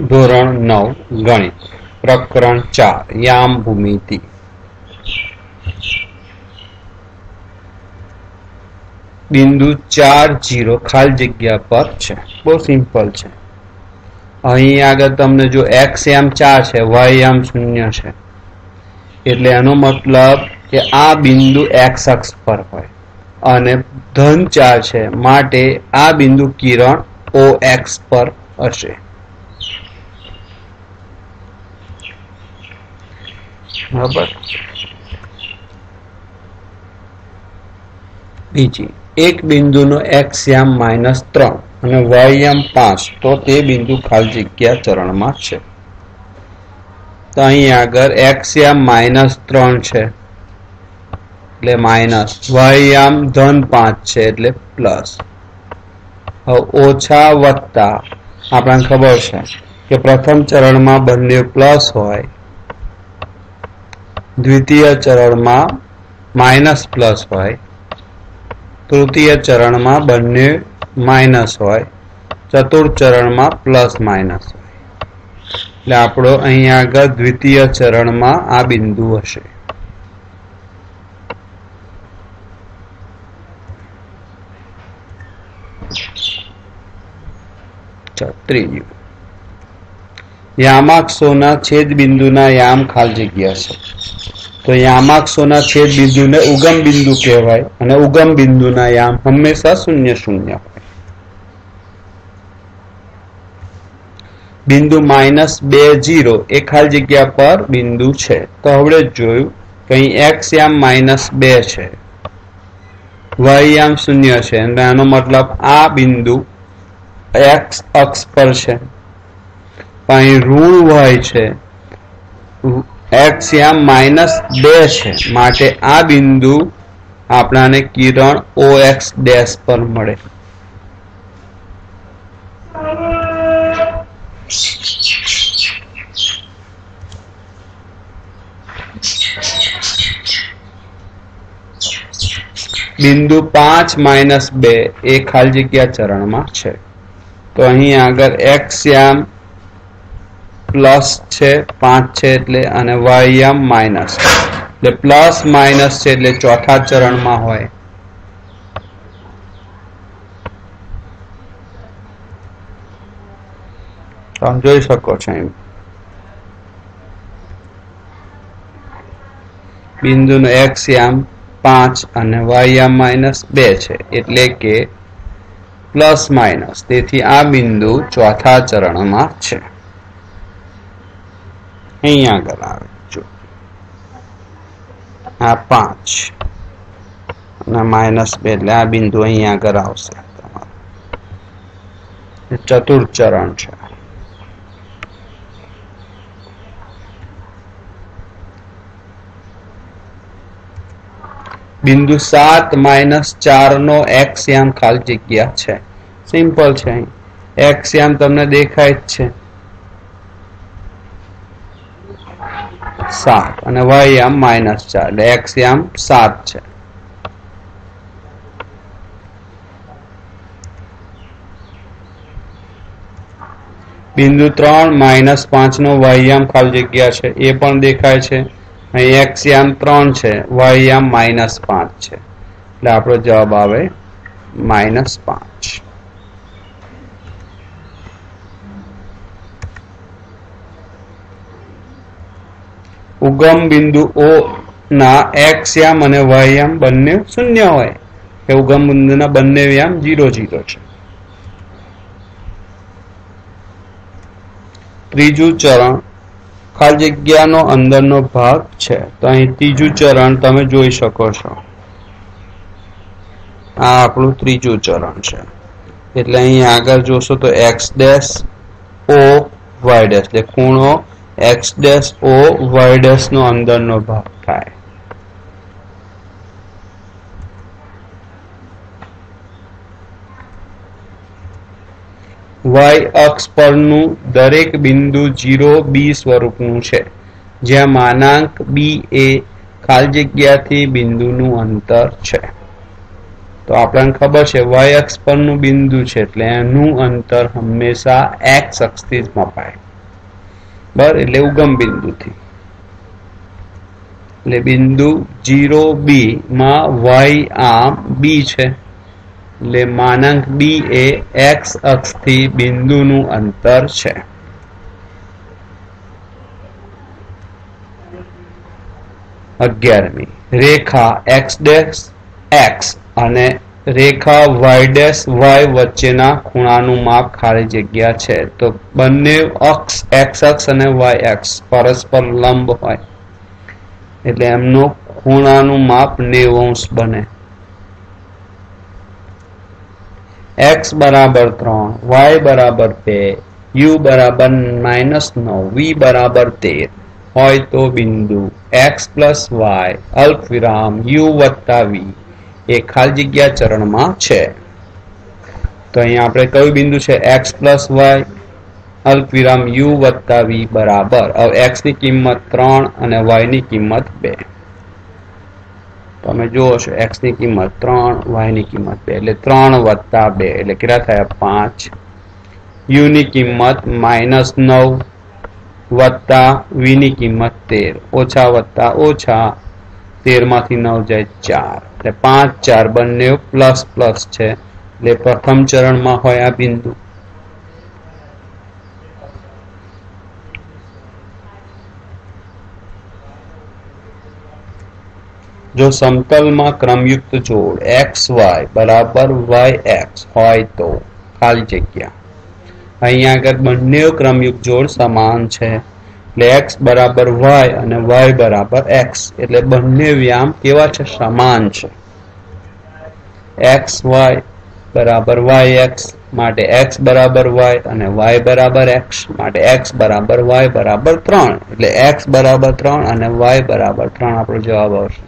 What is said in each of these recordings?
ધોરણ નવ, ગણિત. પ્રકરણ ચાર યામ ભૂમિતિ બિંદુ ચાર, જીરો, ખાલી જગ્યા પર છે. બહુ સિમ્પલ છે. અહીં આગળ તમને જો એક્સ એમ ચાર છે વાય એમ શૂન્ય છે. એટલે એનો મતલબ કે આ બિંદુ એક્સ અક્ષ પર હોય. અને ધન ચાર છે, માટે આ બિંદુ કિરણ ઓ એક્સ પર હશે. બરાબર બીજી, એક બિંદુનો એક્સ યામ માઇનસ ત્રણ અને વાય યામ પાંચ, તો તે બિંદુ ખાલી જગ્યા ચરણમાં છે. તો અહીં આગળ એક્સ યામ માઇનસ ત્રણ છે, એટલે માઇનસ વાય યામ ધન પાંચ છે, એટલે પ્લસ. ઓછા વત્તા, આપણને ખબર છે કે પ્રથમ ચરણમાં બંને પ્લસ હોય દ્વિતીય ચરણમાં માઇનસ પ્લસ હોય, તૃતીય ચરણમાં બંને માઇનસ હોય, ચતુર્થ ચરણમાં પ્લસ માઇનસ હોય. એટલે આપણો અહીંયા આગળ દ્વિતીય ચરણમાં આ બિંદુ હશે. ત્રીજું. યામાક્ષોના છેદ બિંદુના યામ ખાલ જગ્યા છે. તો યામાક્ષોના છેદ બિંદુને ઉગમ બિંદુ કહેવાય અને ઉગમ બિંદુના યામ હંમેશા શૂન્ય શૂન્ય બિંદુ માઇનસ બે જીરો એ ખાલી જગ્યા પર બિંદુ છે. તો હવે જ જોયું કે અહીં એક્સ યામ માઇનસ બે છે. વાય યામ શૂન્ય છે. અને એનો મતલબ આ બિંદુ એક્સ અક્ષ પર છે. અહીં ઋણ વાય છે. એક્સ યા માઇનસ બે છે. માટે આ બિંદુ આપણાને કિરણ ઓ એક્સ ડેશ પર મળે. બિંદુ પાંચ માઇનસ બે એ ખાલી જગ્યા ચરણમાં છે. તો અહીં આગળ એક્સ યામ પ્લસ છે પાંચ છે એટલે અને વાયમ માઇનસ. એટલે પ્લસ માઇનસ છે એટલે ચોથા ચરણમાં હોય. તમે જોઈ શકો છો એમ. બિંદુનો એક્સ યામ પાંચ અને વાયમ માઇનસ બે છે. એટલે કે પ્લસ માઇનસ. તેથી આ બિંદુ ચોથા ચરણમાં છે. અહીંયા આગળ આવે. આ પાંચ. અને માઇનસ બે, એટલે આ બિંદુ અહીંયા આગળ આવશે. તમારું. ચરણ છે. બિંદુ સાત માઇનસ ચાર નો એક્સ યામ ખાલી જગ્યા છે. સિમ્પલ છે અહીં. એક્સ યામ તમને દેખાય જ છે. સાત અને વાય યામ માઇનસ ચાર. એટલે એક્સ યામ સાત છે. બિંદુ ત્રણ માઇનસ પાંચ નો વાયયામ ખાલી જગ્યા છે. એ પણ દેખાય છે. અહીં એક્સ યામ ત્રણ છે. વાયયામ માઇનસ પાંચ છે. એટલે આપણો જવાબ આવે માઇનસ પાંચ. ઉગમ બિંદુ ઓ ના એક્સ યામ અને વાય બંને શૂન્ય હોય. કે ઉગમ બિંદુના બંને યામ જીરો જીરો છે. ત્રીજું ચરણ ખાલી જગ્યાનો અંદરનો ભાગ છે. તો અહીં ત્રીજું ચરણ તમે જોઈ શકો છો. આ આપણું ત્રીજું ચરણ છે. એટલે અહીં આગળ જોશો તો x dash O y dash એટલે ખૂણો x dash O y dash નો અંદરનો ભાગ થાય. વાય અક્ષ પરનું દરેક બિંદુ જીરો બી સ્વરૂપનું છે, જ્યાં માનાંક બી એ ખાલી જગ્યાથી બિંદુનું અંતર છે. તો આપણને ખબર છે વાય અક્ષ પરનું બિંદુ છે, એટલે એનું અંતર હંમેશા એક્સ અક્ષથી જ મપાય. બરાબર? એટલે ઉગમ બિંદુથી. એટલે બિંદુ જીરો બી માં વાય આમ બી છે. એટલે માનાંક બી એ એક્સ અક્ષથી બિંદુનું અંતર છે. અગિયારમી. રેખા એક્સ ડેક્સ એક્સ અને રેખા વાય વાય વચ્ચેના ખૂણાનું માપ ખાલી જગ્યા છે. તો બંને અક્ષ, એક્સ અક્ષ અને વાય એક્સ પરસ્પર લંબ હોય. એટલે એમનો ખૂણાનું માપ નેવંશ બને. એક્સ બરાબર ત્રણ, વાય બરાબર બે, યુ બરાબર માઇનસ નવ, વી બરાબર તેર. હોય તો બિંદુ એક્સ પ્લસ વાય અલ્પ વિરામ યુ વત્તા વી. એ ખાલી જગ્યા ચરણમાં છે. તો અહીંયા આપણે કયું બિંદુ છે? એક્સ પ્લસ વાય અલ્પ વિરામ યુ વત્તા વી બરાબર. હવે એક્સની કિંમત ત્રણ અને વાયની કિંમત બે. તમે જુઓ છો એક્સની કિંમત ત્રણ વાયની કિંમત બે. એટલે ત્રણ વત્તા બે. એટલે કેટલા થયા? પાંચ. યુ ની કિંમત માઇનસ નવ વત્તા વી ની કિંમત તેર. ઓછા વત્તા ઓછા તેરમાંથી નવ જાય ચાર. એટલે પાંચ, ચાર બંને પ્લસ પ્લસ છે. એટલે પ્રથમ ચરણમાં હોય આ બિંદુ. જો સમતલમાં ક્રમયુક્ત જોડ એક્સ, વાય બરાબર વાય એક્સ હોય તો. ખાલી જગ્યા. અહીંયા આગળ બંને ક્રમયુક્ત જોડ સમાન છે. એટલે એક્સ બરાબર વાય અને વાય બરાબર એક્સ એટલે બંને વ્યામ કેવા છે? સમાન છે. એક્સ વાય બરાબર વાય એક્સ માટે એક્સ બરાબર વાય અને વાય બરાબર એક્સ માટે એક્સ બરાબર વાય બરાબર ત્રણ. એટલે એક્સ બરાબર ત્રણ અને વાય બરાબર ત્રણ આપણો જવાબ આવશે.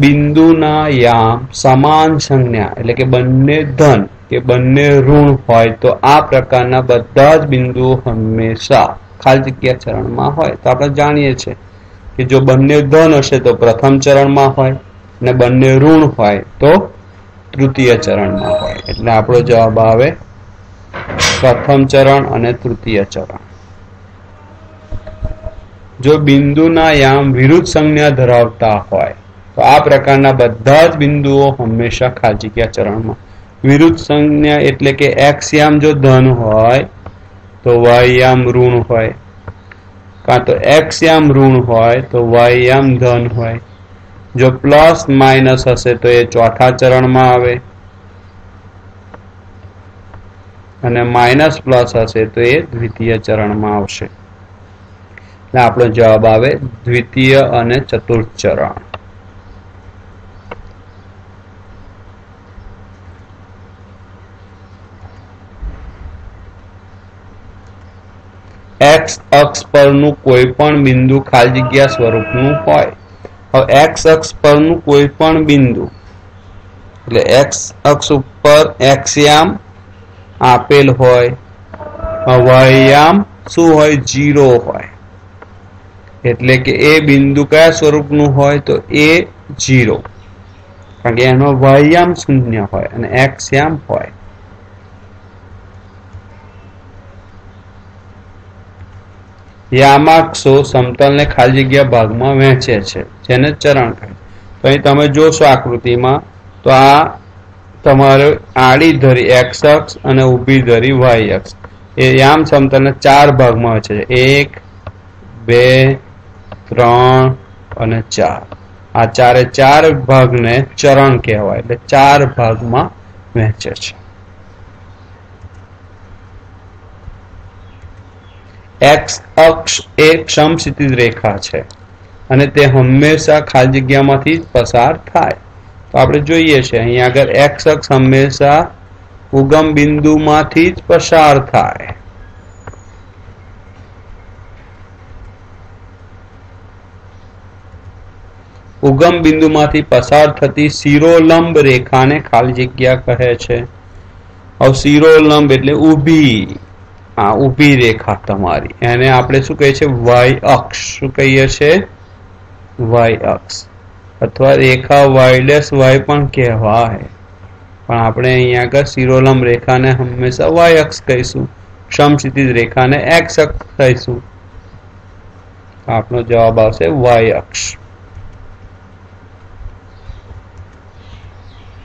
બિંદુના યામ સમાન સંજ્ઞા એટલે કે બંને ધન, કે બંને ઋણ હોય, તો આ પ્રકારના બધા જ બિંદુઓ હંમેશા ખાલી જગ્યા ચરણમાં હોય. તો આપણે જાણીએ છીએ કે જો બંને ધન હશે તો પ્રથમ ચરણમાં હોય અને બંને ઋણ હોય તો તૃતીય ચરણમાં હોય. એટલે આપણો જવાબ આવે પ્રથમ ચરણ અને તૃતીય ચરણ. જો બિંદુના યામ વિરુદ્ધ સંજ્ઞા ધરાવતા હોય તો આ પ્રકારના બધા જ બિંદુઓ હંમેશા ખાજીક્યા ચરણમાં. વિરુદ્ધ સંજ્ઞા એટલે કે એક્સ યામ જો ધન હોય, તો વાય ઋણ હોય. કાં તો એક્સ યામ ઋણ હોય, તો વાય ધન હોય. જો પ્લસ માઇનસ હશે, તો એ ચોથા ચરણમાં આવે. અને માઇનસ પ્લસ હશે, તો એ દ્વિતીય ચરણમાં આવશે. આપણો જવાબ આવે દ્વિતીય અને ચતુર્થ ચરણ. એક્સ અક્ષ પરનું કોઈ પણ બિંદુ ખાલી જગ્યા સ્વરૂપનું હોય. હવે એક્સ અક્ષ પરનું કોઈ પણ બિંદુ, એટલે એક્સ અક્ષ ઉપર એક્સયામ આપેલ હોય વાયામ શું હોય? જીરો હોય. એટલે કે એ બિંદુ કયા સ્વરૂપનું હોય? તો એ જીરો કારણ કે એનો વાયામ શૂન્ય હોય અને એક્સયામ હોય. યામાક્ષો સમતલને ખાલી જગ્યા ભાગમાં વહેંચે છે, જેને ચરણ કહે તો અહીં તમે જોશો આકૃતિમાં, તો આ તમારે આડી ધરી એક્સ અક્ષ અને ઊભી ધરી વાય અક્ષ. એ યામ સમતલને ચાર ભાગમાં વહેંચે છે. એક, બે, ત્રણ અને ચાર. આ ચારે ચાર ભાગને ચરણ કહેવાય, એટલે ચાર ભાગમાં વહેંચે છે. એક્સ અક્ષ એ સમક્ષિતિજ રેખા છે. અને તે હંમેશા ખાલી જગ્યામાંથી પસાર થાય. તો આપણે જોઈએ છે, અહીંયા આગળ એક્સ અક્ષ હંમેશા ઉગમ બિંદુમાંથી જ પસાર થાય. ઉગમ બિંદુમાંથી પસાર થતી શિરોલંબ રેખાને ખાલી જગ્યા કહે છે. હવે શિરોલંબ એટલે ઊભી. આ ઊભી રેખા તમારી. એને આપણે શું કહીએ છીએ? વાય અક્ષ. શું કહીએ છીએ? વાય અક્ષ. અથવા રેખા વાય ડેસ વાય પણ કહેવાય. પણ આપણે અહીંયા આગળ શિરોલમ રેખાને હંમેશા વાય અક્ષ કહીશું. સમક્ષિતિજ રેખાને એક્સ અક્ષ કહીશું. આપનો જવાબ આવશે વાય અક્ષ.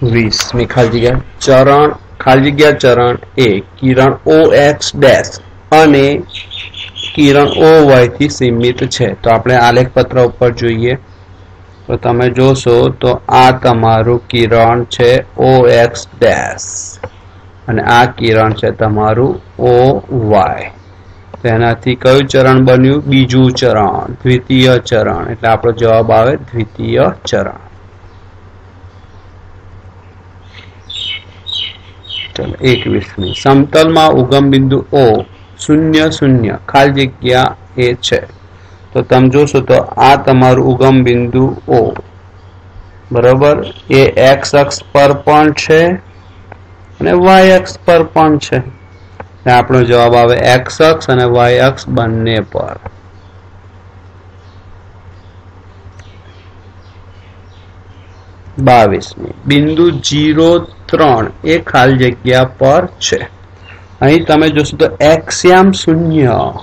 વીસ. મિખાલજી ગયા. ચરણ ખાલી જગ્યા ચરણ એ કિરણ ઓ એક્સ ડેશ અને કિરણ ઓ વાયથી સીમિત છે. તો આપણે આલેખ પત્ર ઉપર જોઈએ. તો તમે જોશો તો આ તમારું કિરણ છે ઓ એક્સ ડેશ અને આ કિરણ છે તમારું ઓ વાય તેનાથી કયું ચરણ બન્યું? બીજું ચરણ, દ્વિતીય ચરણ. એટલે આપણો જવાબ આવે દ્વિતીય ચરણ. ચલો એકવીસમી સમતલમાં ઉગમ બિંદુ ઓ શૂન્ય શૂન્ય, ખાલી જગ્યા એ છે. તો તમે જોશો તો આ તમારું ઉગમ બિંદુ ઓ બરોબર? એ એક્સ અક્ષ પર પણ છે અને વાય અક્ષ પર પણ છે. આપણો જવાબ આવે એક્સ અક્ષ અને વાય અક્ષ બંને પર. બાવીસમી બિંદુ જીરો ત્રણ એ ખાલી જગ્યા પર છે. અહીં તમે જોશો તો એક્સયામ શૂન્ય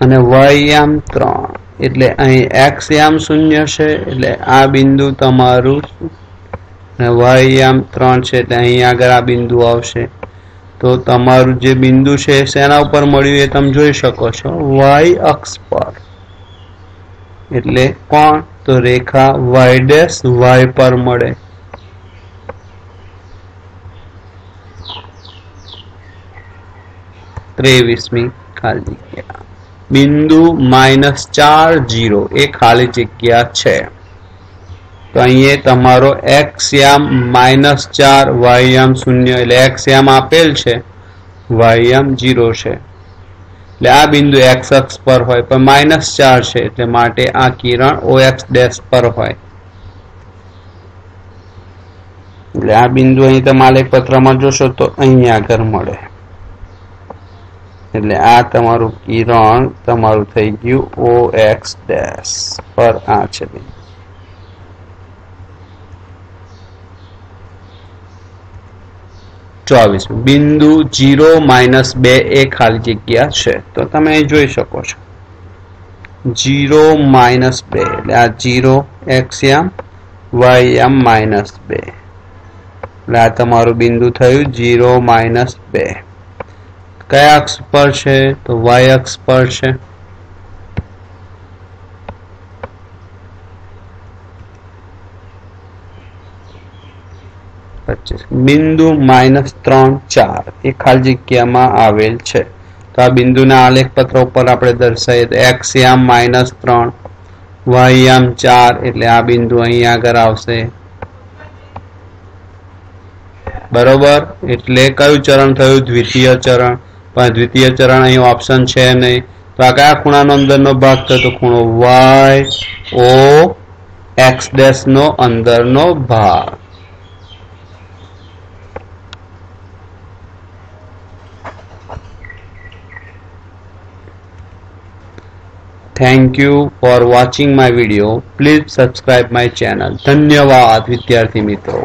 અને વયામ ત્રણ. એટલે અહીં એક્સયામ શૂન્ય છે, એટલે આ બિંદુ તમારું અને વયયામ ત્રણ છે, એટલે અહીં આગળ આ બિંદુ આવશે. તો તમારું જે બિંદુ છે, શેના ઉપર મળ્યું એ તમે જોઈ શકો છો. વાય અક્ષ પર. એટલે કોણ? તો રેખા વાય ડેશ વાય પર મળે. ત્રેવીસમી ખાલી જગ્યા. બિંદુ માઇનસ ચાર જીરો, એ ખાલી જગ્યા છે. તો અહીંયા તમારો એક્સ યામ માઇનસ ચાર વાયયામ શૂન્ય, એટલે એક્સ યામ આપેલ છે વાયયામ જીરો છે. એટલે આ બિંદુ એક્સ અક્ષ પર હોય, પણ માઇનસ ચાર છે એટલે માટે આ કિરણ ઓ એક્સ ડેશ પર હોય. એટલે આ બિંદુ અહીં તમે આલેખ પત્રમાં જોશો તો અહીંયા આગળ મળે. એટલે આ તમારું કિરણ, તમારું થઈ ગયું ઓ એક્સ ડેશ પર આ છે. ચોવીસ. બિંદુ જીરો માઇનસ બે એ ખાલી જગ્યા છે. તો તમે જોઈ શકો છો. જીરો માઇનસ બે. એટલે આ જીરો એક્સ યામ, વાય યામ માઇનસ બે. એટલે આ તમારું બિંદુ થયું જીરો માઇનસ બે. કયા અક્ષ પર છે? તો વાય અક્ષ પર છે. બિંદુ માઇનસ ત્રણ ચાર. એ ખાલી જગ્યામાં આવેલ છે. તો આ બિંદુના આલેખ પત્ર ઉપર આપણે દર્શાવીએ એક્સ યામ માઇનસ ત્રણ વાય ચાર, એટલે આ બિંદુ અહીં આગળ આવશે. બરોબર? એટલે કયું ચરણ થયું? દ્વિતીય ચરણ. પણ દ્વિતીય ચરણ અહીં ઓપ્શન છે નહીં. તો આ કયા ખૂણાનો અંદરનો ભાગ થયો? તો ખૂણો વાય ઓ એક્સ ડેશ નો અંદરનો ભાગ. Thank you for watching my video please subscribe my channel धन्यवाद विद्यार्थी मित्रों